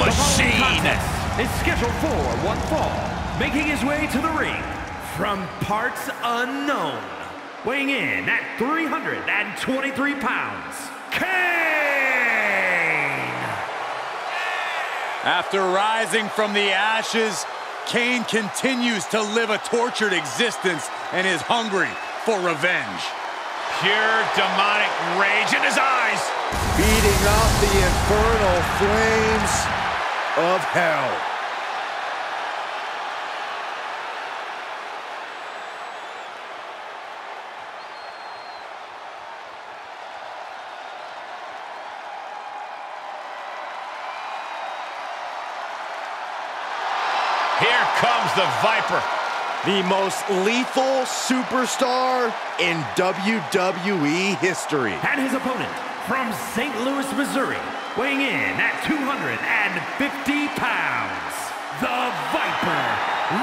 the Machine. The is scheduled for one fall, making his way to the ring from parts unknown, weighing in at 323 pounds, Kane! After rising from the ashes, Kane continues to live a tortured existence and is hungry for revenge. Pure demonic rage in his eyes. Beating up the infernal flames of hell. Here comes the Viper. The most lethal superstar in WWE history. And his opponent from St. Louis, Missouri, weighing in at 250 pounds, the Viper,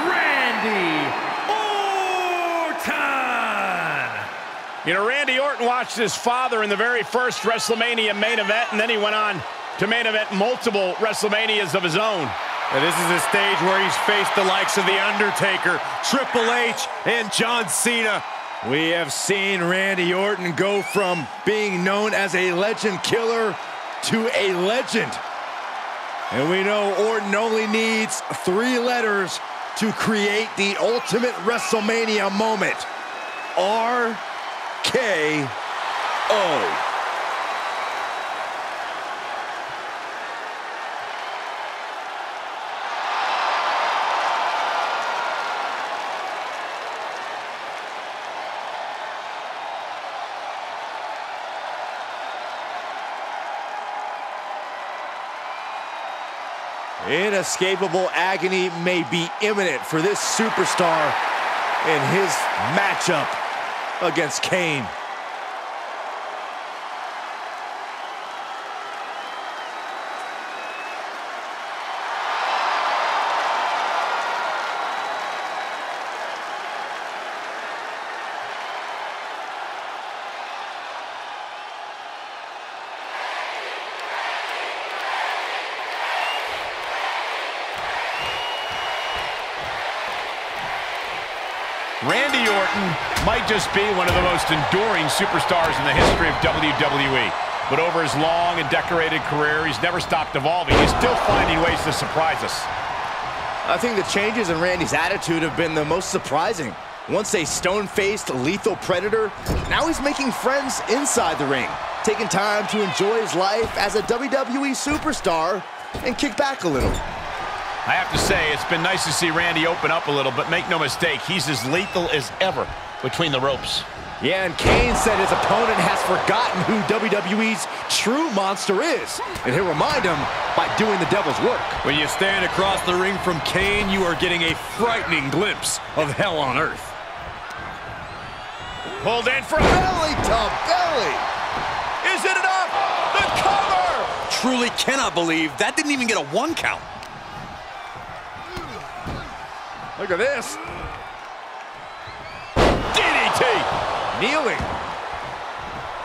Randy Orton! You know, Randy Orton watched his father in the very first WrestleMania main event, and then he went on to main event multiple WrestleManias of his own. And this is a stage where he's faced the likes of The Undertaker, Triple H, and John Cena. We have seen Randy Orton go from being known as a legend killer to a legend. And we know Orton only needs three letters to create the ultimate WrestleMania moment. R-K-O. Inescapable agony may be imminent for this superstar in his matchup against Kane. Randy Orton might just be one of the most enduring superstars in the history of WWE. But over his long and decorated career, he's never stopped evolving. He's still finding ways to surprise us. I think the changes in Randy's attitude have been the most surprising. Once a stone-faced lethal predator, now he's making friends inside the ring, taking time to enjoy his life as a WWE superstar and kick back a little. I have to say, it's been nice to see Randy open up a little, but make no mistake, he's as lethal as ever between the ropes. Yeah, and Kane said his opponent has forgotten who WWE's true monster is. And he'll remind him by doing the devil's work. When you stand across the ring from Kane, you are getting a frightening glimpse of hell on earth. Pulled in for Belly to belly. Is it enough? The cover! Truly cannot believe that didn't even get a one count. Look at this. DDT! Kneeling.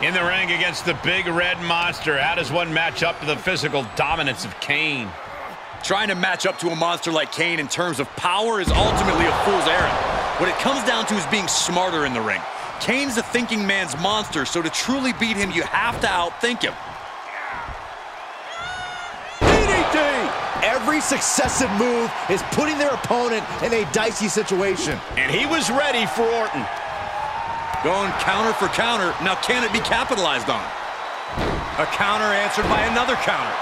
In the ring against the big red monster. How does one match up to the physical dominance of Kane? Trying to match up to a monster like Kane in terms of power is ultimately a fool's errand. What it comes down to is being smarter in the ring. Kane's a thinking man's monster, so to truly beat him, you have to outthink him. Every successive move is putting their opponent in a dicey situation. And he was ready for Orton. Going counter for counter. Now can it be capitalized on? A counter answered by another counter.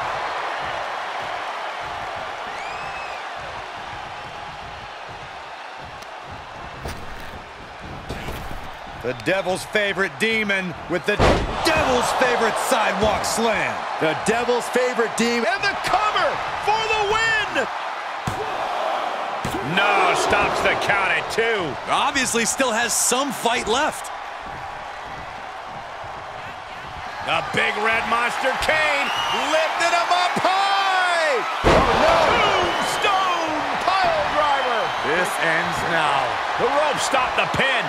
The devil's favorite demon with the devil's favorite sidewalk slam. The devil's favorite demon. And the cover for the win! No, stops the count at two. Obviously still has some fight left. The big red monster Kane lifted him up high! Oh no! Tombstone pile driver! This ends now. The rope stopped the pin.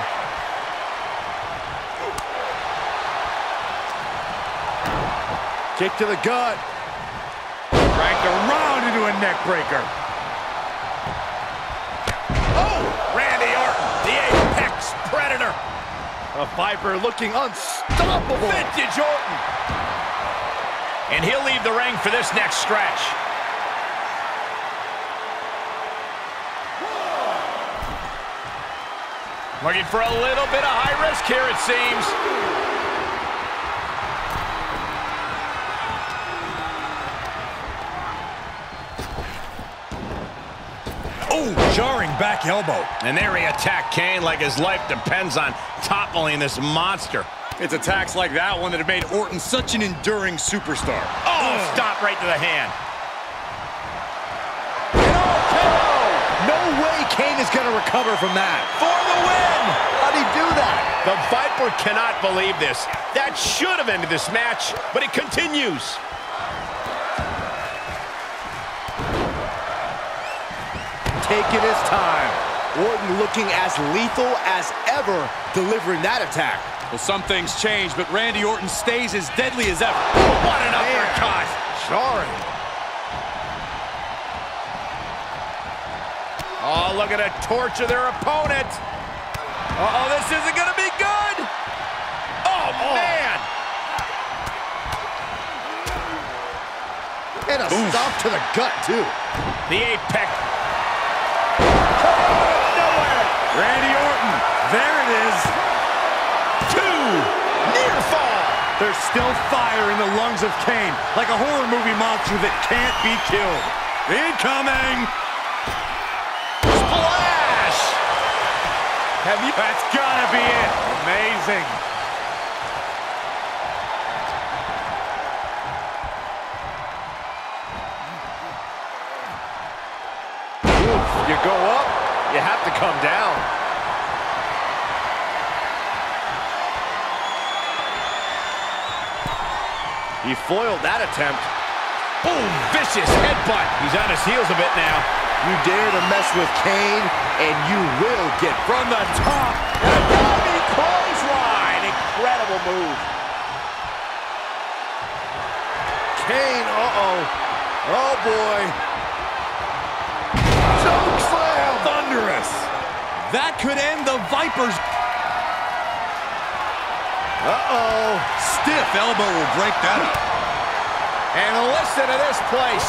Kick to the gut. Cranked around into a neck breaker. Predator. A Viper looking unstoppable. Vintage Orton. And he'll leave the ring for this next stretch. Looking for a little bit of high risk here, it seems. Jarring back elbow. And there he attacked Kane like his life depends on toppling this monster. It's attacks like that one that have made Orton such an enduring superstar. Oh, stop right to the hand. No way Kane is going to recover from that. For the win! How'd he do that? The Viper cannot believe this. That should have ended this match, but it continues. Taking his time. Orton looking as lethal as ever delivering that attack. Well, some things change, but Randy Orton stays as deadly as ever. Oh, what an uppercut! Jarring. Oh, look at it torture their opponent. Uh-oh, this isn't going to be good. Oh, oh, man. And a stop to the gut, too. The apex. Randy Orton. There it is. Two. Near fall. There's still fire in the lungs of Kane, like a horror movie monster that can't be killed. Incoming! Splash. Have you... That's gotta be it. Amazing. You go up, you have to come down. He foiled that attempt. Boom. Vicious headbutt. He's on his heels a bit now. You dare to mess with Kane, and you will get From the top. And a diving clothesline. Incredible move. Kane, uh-oh. Oh, boy. Choke slam! Thunderous! That could end the Vipers. Uh-oh. Stiff elbow will break that up. And listen to this place.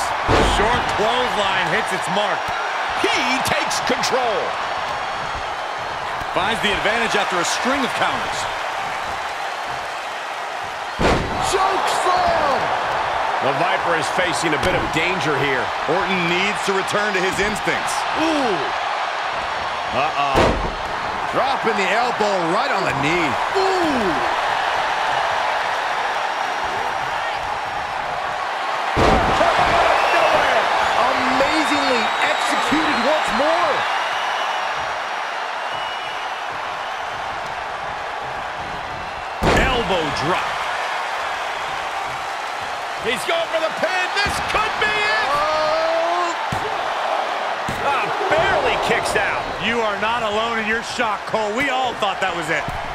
Short clothesline hits its mark. He takes control. Finds the advantage after a string of counters. Choke slam! The Viper is facing a bit of danger here. Orton needs to return to his instincts. Ooh. Uh-oh. Dropping the elbow right on the knee. Ooh. Elbow drop. He's going for the pin. This could be it. Ah, barely kicks out. You are not alone in your shock, Cole. We all thought that was it.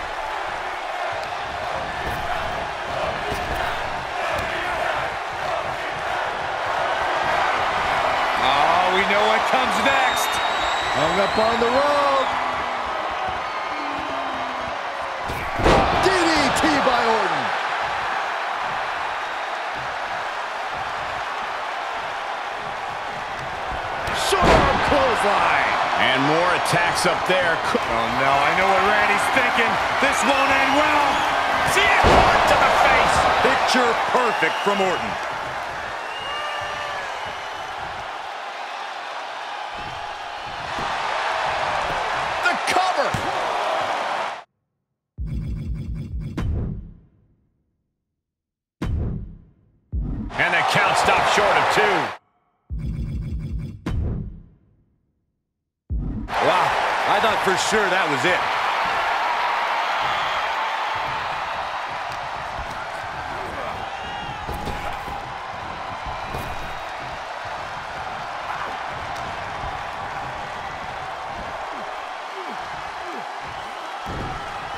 Hung up on the rope. DDT by Orton. Short arm clothesline. And more attacks up there. Oh no, I know what Randy's thinking. This won't end well. See it hard to the face. Picture perfect from Orton. Count stopped short of two. Wow, I thought for sure that was it.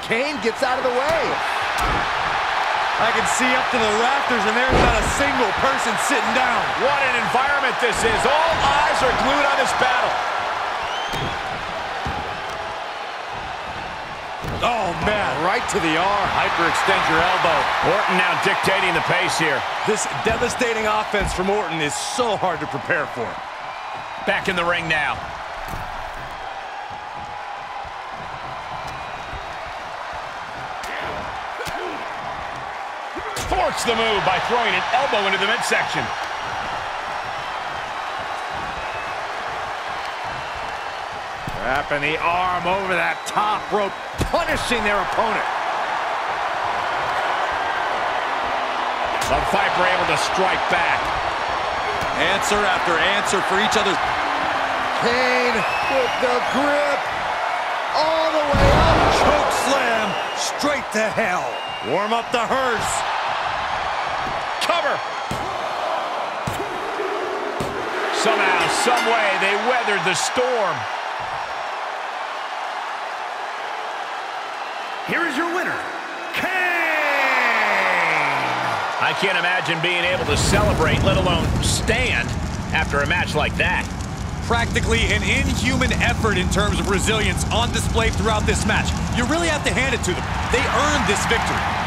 Kane gets out of the way. I can see up to the rafters, and there's not a single person sitting down. What an environment this is. All eyes are glued on this battle. Oh, man, right to the arm. Hyperextend your elbow. Orton now dictating the pace here. This devastating offense from Orton is so hard to prepare for. Back in the ring now. Thwarts the move by throwing an elbow into the midsection. Wrapping the arm over that top rope, punishing their opponent. The Viper able to strike back. Answer after answer for each other. Kane with the grip all the way up. Choke slam straight to hell. Warm up the hearse. Somehow, some way, they weathered the storm. Here is your winner, Kane! I can't imagine being able to celebrate, let alone stand, after a match like that. Practically an inhuman effort in terms of resilience on display throughout this match. You really have to hand it to them. They earned this victory.